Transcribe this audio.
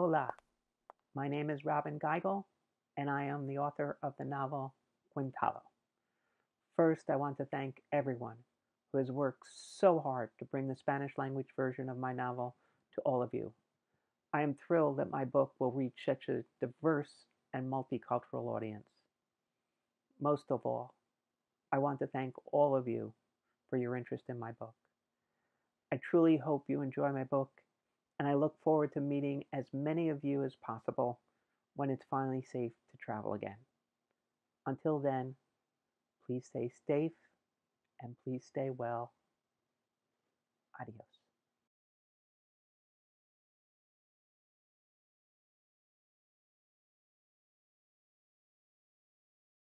Hola, my name is Robyn Gigl, and I am the author of the novel Cuéntalo. First, I want to thank everyone who has worked so hard to bring the Spanish language version of my novel to all of you. I am thrilled that my book will reach such a diverse and multicultural audience. Most of all, I want to thank all of you for your interest in my book. I truly hope you enjoy my book, and I look forward to meeting as many of you as possible when it's finally safe to travel again. Until then, please stay safe and please stay well. Adios.